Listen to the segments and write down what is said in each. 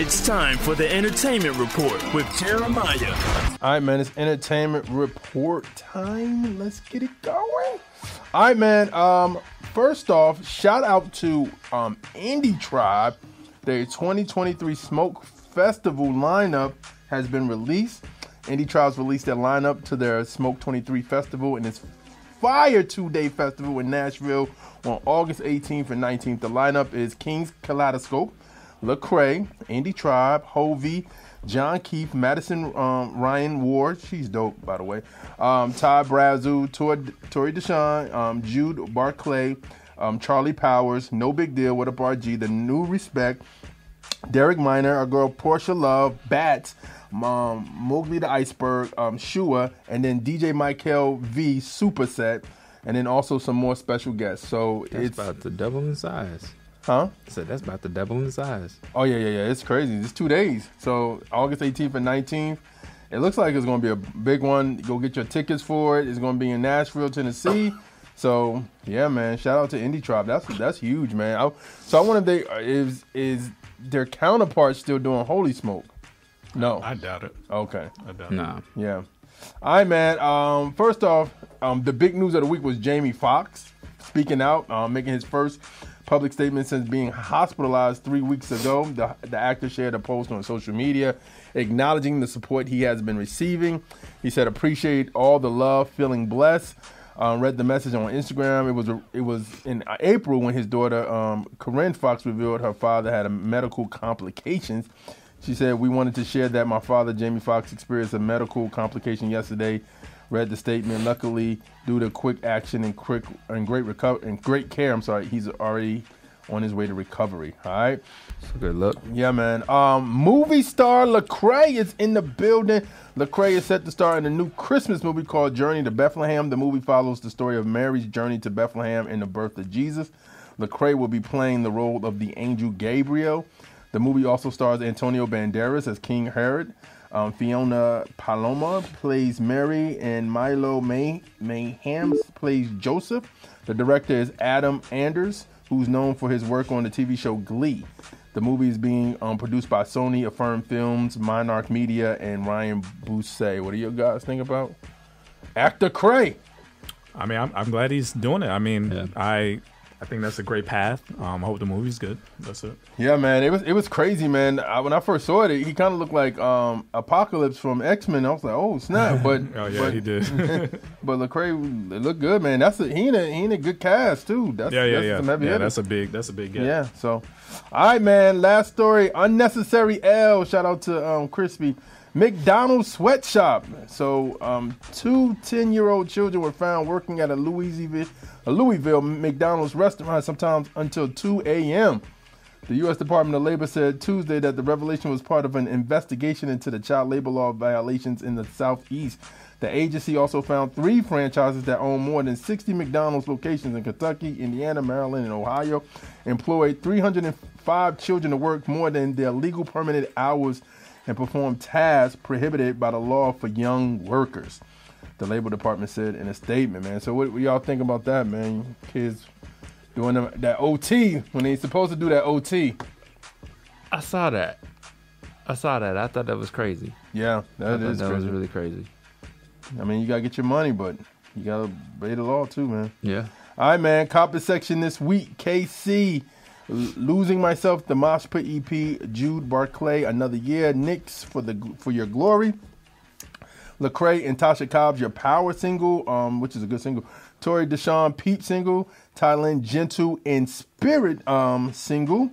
It's time for the entertainment report with Jeremaya. All right, man. It's entertainment report time. Let's get it going. All right, man. Um, first off, shout out to um Indie Tribe. Their 2023 Smoke Festival lineup has been released. Indie Tribe's released their lineup to their Smoke 23 Festival and its Fire Two Day Festival in Nashville on August 18th and 19th. The lineup is King's Kaleidoscope. Lecrae, Indie Tribe, Hovey, John Keith, Madison um, Ryann Ward, she's dope by the way. Um, Ty Brasel, Tori, Tori Deshawn, um, Jude Barclay, um, Charlie Powers, No Big Deal, What Up RG, The New Respect, Derek Minor, our girl Portia Love, Bats, um, Mowgli the Iceberg, um, Shua, and then DJ Michael V Superset, and then also some more special guests. So That's it's about to double in size. huh? So that's about to double in size. Oh yeah, yeah, yeah. It's crazy. It's two days. So August 18th and 19th. It looks like it's going to be a big one. Go get your tickets for it. It's going to be in Nashville, Tennessee. So yeah, man. Shout out to Indie Tribe. That's that's huge, man. I, so I wonder if they is is their counterparts still doing Holy Smoke? No. I doubt it. Okay. I doubt it. Nah. Yeah. All right, man. Um, first off, um, the big news of the week was Jamie Foxx speaking out, um, making his first public statement since being hospitalized three weeks ago. The, the actor shared a post on social media acknowledging the support he has been receiving. He said, "Appreciate all the love, feeling blessed." Um, read the message on Instagram. It was it was in April when his daughter um, Corinne Foxx revealed her father had a medical complications. She said, "We wanted to share that my father, Jamie Foxx, experienced a medical complication yesterday." Read the statement. Luckily, due to quick action and quick and great recover and great care, I'm sorry, he's already on his way to recovery. All right. So good luck. Yeah, man. Um, movie star Lecrae is in the building. Lecrae is set to star in a new Christmas movie called Journey to Bethlehem. The movie follows the story of Mary's journey to Bethlehem and the birth of Jesus. Lecrae will be playing the role of the angel Gabriel. The movie also stars Antonio Banderas as King Herod. Um, Fiona Palomo plays Mary, and Milo May Manheim plays Joseph. The director is Adam Anders, who's known for his work on the TV show Glee. The movie is being um, produced by Sony, Affirm Films, Monarch Media, and Ryan Bousset. What do you guys think about actor Cray? I mean, I'm, I'm glad he's doing it. I mean, Yeah. I I think that's a great path. Um, I hope the movie's good. That's it. Yeah, man, it was it was crazy, man. I, when I first saw it, he kind of looked like um, Apocalypse from X Men. I was like, oh snap! But Oh yeah, but, he did. But Lecrae, it looked good, man. That's a, he in a he in a good cast too. That's, yeah, yeah, that's yeah. Some heavy Yeah, that's a big. That's a big get. Yeah. So, all right, man. Last story. Unnecessary L. Shout out to um, Crispy. McDonald's sweatshop. So, um, two 10 year old children were found working at a Louisville, a Louisville McDonald's restaurant sometimes until 2 a.m. The U.S. Department of Labor said Tuesday that the revelation was part of an investigation into the child labor law violations in the Southeast. The agency also found three franchises that own more than 60 McDonald's locations in Kentucky, Indiana, Maryland, and Ohio, employed 305 children to work more than their legal permitted hours and perform tasks prohibited by the law for young workers. The Labor Department said in a statement, man. So what, what y'all think about that, man? Kids doing them, that OT when they supposed to do that OT. I saw that. I saw that. I thought that was crazy. Yeah, I that is that was really crazy. I mean, you gotta get your money, but you gotta obey the law too, man. Yeah. All right, man. Copper section this week. KC, losing myself. The Mosh Pit EP. Jude Barclay, another year. Knicks for the for your glory. Lecrae and Tasha Cobbs, your power single, um, which is a good single. Tori Deshawn, Pete single. Thailand Gentle and Spirit um, single.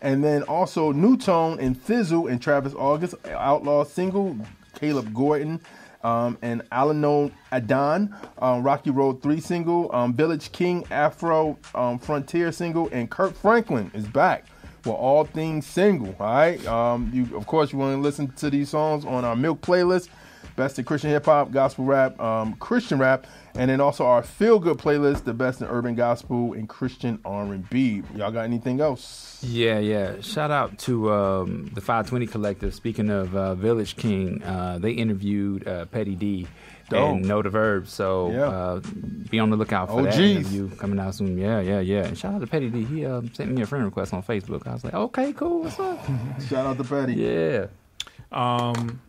And then also New Tone and Fizzle and Travis August, Outlaw single. Caleb Gordon um, and Alano Adan, um, Rocky Road 3 single. Um, Village King, Afro um, Frontier single. And Kirk Franklin is back for all things single. All right. Um, you of course you want to listen to these songs on our Milk playlist, best in Christian hip hop, gospel rap, um, Christian rap, and then also our feel good playlist, the best in urban gospel and Christian R and B. Y'all got anything else? Yeah, yeah. Shout out to um, the 520 Collective. Speaking of uh, Village King, uh, they interviewed uh, Petty D, Dope. and know the verb. So Yeah. uh, be on the lookout for that OGs. interview coming out soon. Yeah, yeah, yeah. And shout out to Petty D. He uh, sent me a friend request on Facebook. I was like, okay, cool. What's up? Shout out to Petty. yeah. Um,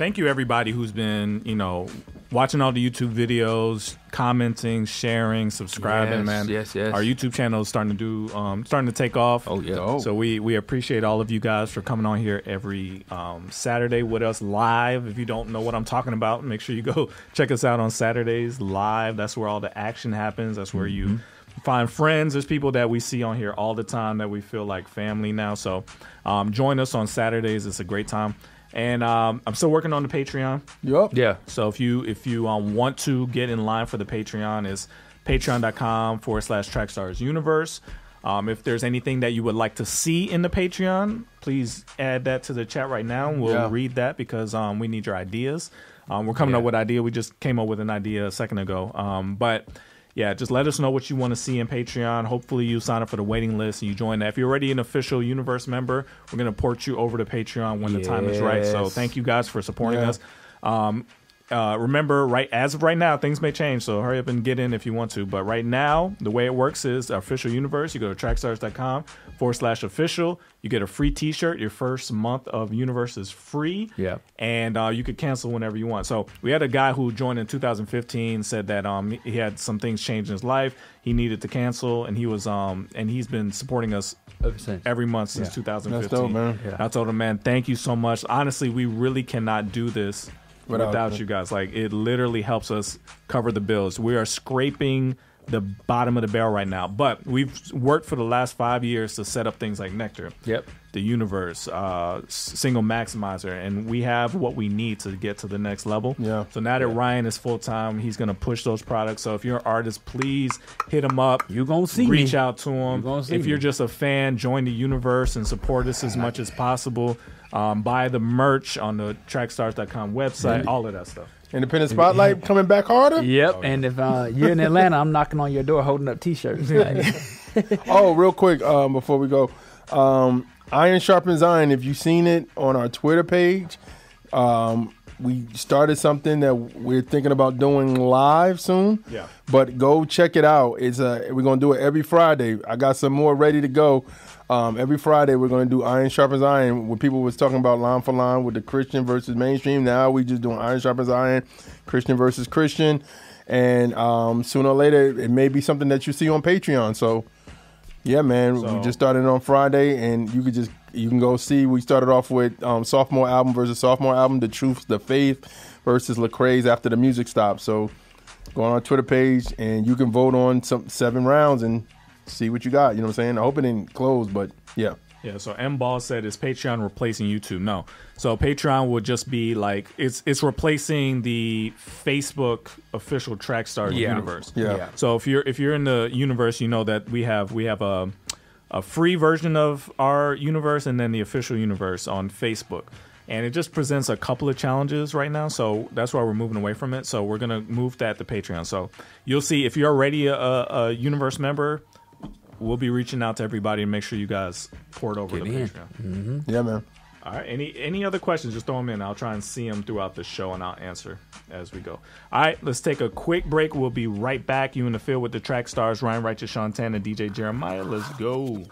thank you everybody who's been you know watching all the YouTube videos, commenting, sharing, subscribing. Yes, man, yes, yes. Our YouTube channel is starting to do um, starting to take off. Oh yeah. Dope. So we we appreciate all of you guys for coming on here every um, Saturday with us live. If you don't know what I'm talking about, make sure you go check us out on Saturdays live. That's where all the action happens. That's where you find friends. There's people that we see on here all the time that we feel like family now. So um, join us on Saturdays. It's a great time. And um, I'm still working on the Patreon. Yup. Yeah. So if you if you um, want to get in line for the Patreon, is patreon.com forward slash trackstarz universe. Um, if there's anything that you would like to see in the Patreon, please add that to the chat right now. We'll Yeah. read that because um, we need your ideas. Um, we're coming Yeah. up with idea. We just came up with an idea a second ago. Um, but yeah, just let us know what you want to see in Patreon. Hopefully, you sign up for the waiting list and you join that. If you're already an official Universe member, we're going to port you over to Patreon when the time is right. So thank you guys for supporting Yeah. us. Um, uh, remember, right as of right now, things may change, so hurry up and get in if you want to. But right now, the way it works is official universe. You go to trackstarz.com forward slash official. You get a free T-shirt. Your first month of universe is free. Yeah. and uh, you could cancel whenever you want. So we had a guy who joined in 2015 said that um, he had some things change in his life. He needed to cancel, and he was um, and he's been supporting us Ever since. every month since Yeah. 2015. That's dope, man. Yeah. I told him, man, thank you so much. Honestly, we really cannot do this Without without, you. you guys. Like, it literally helps us cover the bills. We are scraping the bottom of the barrel right now, but we've worked for the last five years to set up things like Nectar. Yep. The universe, uh, single maximizer, and we have what we need to get to the next level. Yeah. So now that Ryan is full time, he's gonna push those products. So if you're an artist, please hit him up. You gonna see reach me. out to him. You gonna see if you're me. just a fan, join the universe and support us as much as possible. Um, buy the merch on the trackstarz.com website, all of that stuff. Independent Spotlight coming back harder. Yep. And if uh, you're in Atlanta, I'm knocking on your door holding up T-shirts. Like, Oh, real quick, um, before we go, um, Iron Sharpens Iron. If you've seen it on our Twitter page, um, we started something that we're thinking about doing live soon. Yeah. But go check it out. It's uh, we're gonna do it every Friday. I got some more ready to go. Um, every Friday we're gonna do Iron Sharpens Iron. When people was talking about line for line with the Christian versus mainstream, now we just doing Iron Sharpens Iron, Christian versus Christian, and um, sooner or later it may be something that you see on Patreon. So. Yeah, man. we just started on Friday, and you could just you can go see. We started off with um, sophomore album versus sophomore album, the truth, the faith versus Lecrae's after the music stopped. So go on our Twitter page, and you can vote on some seven rounds and see what you got. You know what I'm saying? I hope it didn't close, but yeah. Yeah, so M Ball said is Patreon replacing YouTube? No. So Patreon would just be like it's it's replacing the Facebook official Trackstar Yeah. universe. Yeah. Yeah. So if you're if you're in the universe, you know that we have we have a a free version of our universe and then the official universe on Facebook. And it just presents a couple of challenges right now, so that's why we're moving away from it. So we're gonna move that to Patreon. So you'll see if you're already a, a universe member, we'll be reaching out to everybody and make sure you guys pour it over Get to in. Patreon. Mm-hmm. Yeah, man. All right. Any any other questions? Just throw them in. I'll try and see them throughout the show, and I'll answer as we go. All right. Let's take a quick break. We'll be right back. You in the field with the track stars Ryan Righteous, Sean Tan, and DJ Jeremaya. Let's go.